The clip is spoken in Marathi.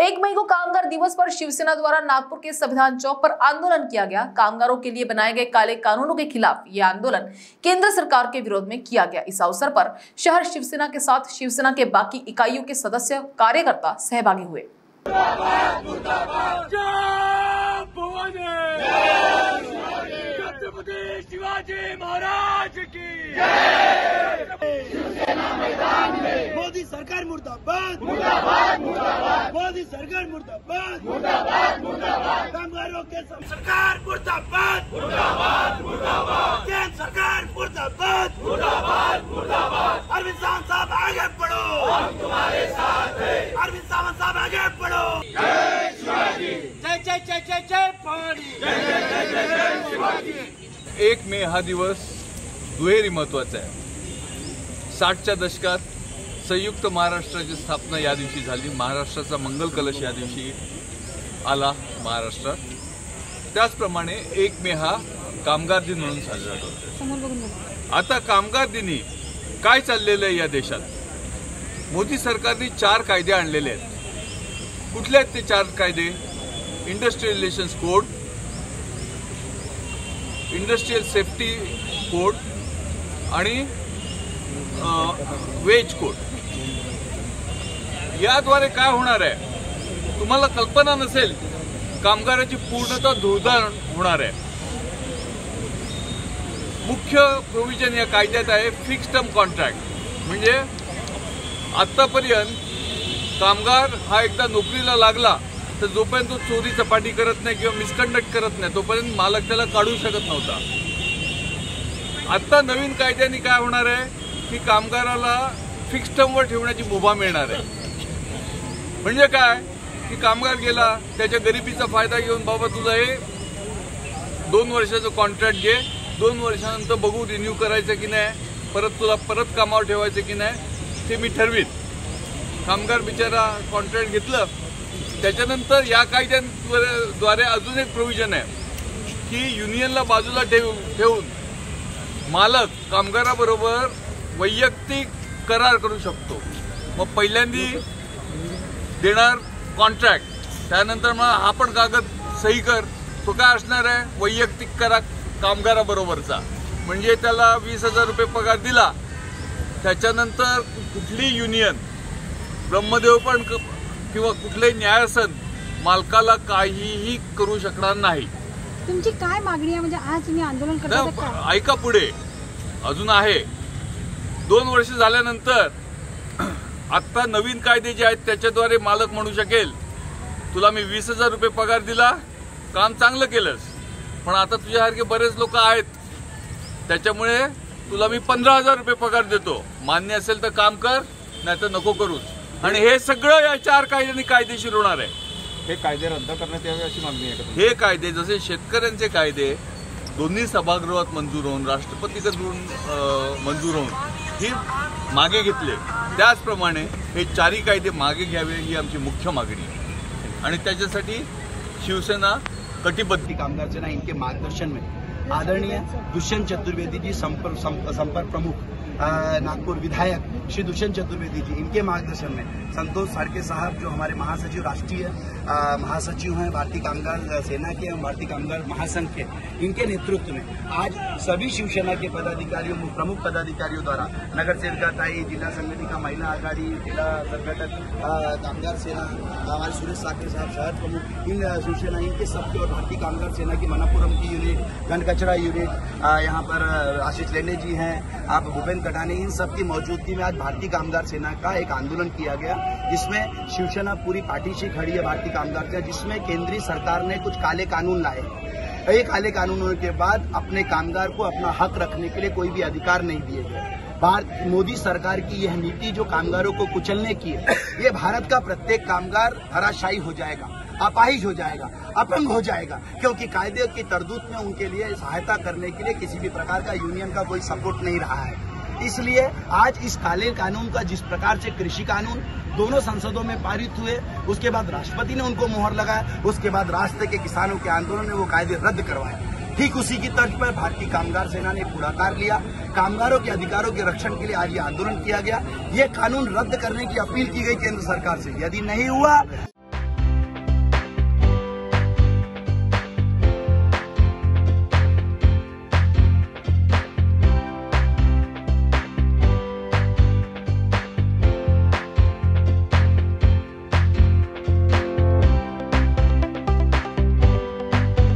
एक मई को कामगार दिवस पर शिवसेना द्वारा नागपुर के संविधान चौक पर आंदोलन किया गया कामगारों के लिए बनाए गए काले कानूनों के खिलाफ यह आंदोलन केंद्र सरकार के विरोध में किया गया इस अवसर पर शहर शिवसेना के साथ शिवसेना के बाकी इकाइयों के सदस्य कार्यकर्ता सहभागी हुए मोदी सरकार मुर्दाबाद मुर्दाबाद सरकार मुर्दाबाद मुर्दाबाद मुर्दाबाद कामगारों के सरकार मुर्दाबाद मुर्दाबाद मुर्दाबाद केंद्र सरकार मुर्दाबाद मुर्दाबाद मुर्दाबाद अरविंद सावंत साहब आगे बढ़ो हम तुम्हारे साथ हैं अरविंद सावंत साहब आगे बढ़ो जय शिवाजी जय जय जय जय जय पाणी जय जय जय जय जय शिवाजी एक मे हा दिवस दुहेरी महत्त्वाचा आहे साठच्या दशकात संयुक्त महाराष्ट्राची स्थापना या दिवशी झाली. महाराष्ट्राचा मंगल कलश या दिवशी आला महाराष्ट्रात त्याचप्रमाणे एक मे हा कामगार दिन म्हणून साजरा करतो. आता कामगार दिनी काय चाललेलं आहे या देशात? मोदी सरकारने चार कायदे आणलेले आहेत. कुठले आहेत ते चार कायदे? Industrial relations code industrial safety code आणि वेज कोड याद्वारे काय होणार आहे? तुम्हाला कल्पना नसेल कामगाराची पूर्णता धुळधार होणार आहे. मुख्य प्रोव्हिजन या कायद्यात आहे फिक्स टर्म कॉन्ट्रॅक्ट म्हणजे आत्तापर्यंत कामगार हा एकदा नोकरीला लागला तर जोपर्यंत तो चोरी चपाटी करत नाही किंवा मिसकंडक्ट करत नाही तोपर्यंत मालक त्याला काढू शकत नव्हता. आत्ता नवीन कायद्याने काय होणार आहे? की कामगाराला फिक्स टर्मवर ठेवण्याची मुभा मिळणार आहे. म्हणजे काय? की कामगार गेला त्याच्या गरिबीचा फायदा घेऊन बाबा तुझा हे दोन वर्षाचं कॉन्ट्रॅक्ट घे. दोन वर्षानंतर बघू रिन्यू करायचं की नाही. परत तुला परत कामावर ठेवायचं की नाही ते मी ठरवीन. कामगार बिचारा कॉन्ट्रॅक्ट घेतलं. त्याच्यानंतर या कायद्यांद्वारे अजून एक प्रोव्हिजन आहे की युनियनला बाजूला ठेव ठेवून मालक कामगाराबरोबर वैयक्तिक करार करू शकतो. मग पहिल्यांदी देणार कॉन्ट्रॅक्ट त्यानंतर मग हा पण कागद सही कर. तो काय असणार आहे? वैयक्तिक करा कामगाराबरोबरचा. म्हणजे त्याला वीस हजार रुपये पगार दिला. त्याच्यानंतर कुठली युनियन ब्रह्मदेव पण किंवा कुठलंही न्यायासन मालकाला काहीही करू शकणार नाही. तुमची काय मागणी आहे? म्हणजे आज तुम्ही आंदोलन करता ऐका पुढे. अजून आहे. दोन वर्ष झाल्यानंतर आत्ता नवीन कायदे जे आहेत त्याच्याद्वारे मालक म्हणू शकेल. तुला मी वीस हजार रुपये पगार दिला काम चांगलं केलंस. पण आता तुझ्यासारखे बरेच लोक आहेत. त्याच्यामुळे तुला मी पंधरा हजार रुपये पगार देतो. मान्य असेल तर काम कर नाही तर नको करूच आणि हे सगळं या चार कायद्यांनी कायदेशीर होणार आहे. हे कायदे रद्द करण्यात यावे अशी मागणी आहे? हे कायदे जसे शेतकऱ्यांचे कायदे दोन्ही सभागृहात मंजूर होऊन राष्ट्रपतीकडून मंजूर होऊन ही मागे घेतले. त्याचप्रमाणे हे चारही कायदे मागे घ्यावे ही आमची मुख्य मागणी आहे. आणि त्याच्यासाठी शिवसेना कटिबद्ध. कामगार सेना इनके मार्गदर्शन में आदरणीय दुष्यंत चतुर्वेदी जी संपर्क संप- संपर्क प्रमुख नागपुर विधायक श्री दुष्यंत चतुर्वेदी जी, इनके मार्गदर्शन में संतोष सारके साहब जो हमारे महासचिव, राष्ट्रीय महासचिव हैं भारतीय कामगार सेना के एवं भारतीय कामगार महासंघ के, इनके नेतृत्व में आज सभी शिवसेना के पदाधिकारियों प्रमुख पदाधिकारियों द्वारा नगर सेवकाताई, जिला संगठन का महिला आघाड़ी, जिला संगठन कामगार सेना हमारे सुरेश साहब, शहर प्रमुख, इन शिवसेना, इनके सबके और भारतीय कामगार सेना की मनापुरम की यूनिट घन कचरा यूनिट यहाँ पर आशीष लेने जी हैं, आप भूपेंद्र कटाने, इन सब की मौजूदगी में आज भारतीय कामगार सेना का एक आंदोलन किया गया, जिसमें शिवसेना पूरी पार्टी से खड़ी है भारतीय कामगार सेना, जिसमें केंद्रीय सरकार ने कुछ काले कानून लाए। ये काले कानूनों के बाद अपने कामगार को अपना हक रखने के लिए कोई भी अधिकार नहीं दिए गए। भारत, मोदी सरकार की यह नीति जो कामगारों को कुचलने की है, ये भारत का प्रत्येक कामगार हराशायी हो जाएगा। अपाहिज हो जाएगा, अपंग हो जाएगा, क्योंकि कायदे की तरदूत में उनके लिए सहायता करने के लिए किसी भी प्रकार का यूनियन का कोई सपोर्ट नहीं रहा है। इसलिए आज इस काले कानून का जिस प्रकार से कृषि कानून दोनों संसदों में पारित हुए, उसके बाद राष्ट्रपति ने उनको मोहर लगाया, उसके बाद रास्ते के किसानों के आंदोलन ने वो कायदे रद्द करवाए। ठीक उसी की तर्ज पर भारतीय कामगार सेना ने पुढाकार लिया। कामगारों के अधिकारों के रक्षण के लिए आज ये आंदोलन किया गया। ये कानून रद्द करने की अपील की गई केंद्र सरकार से। यदि नहीं हुआ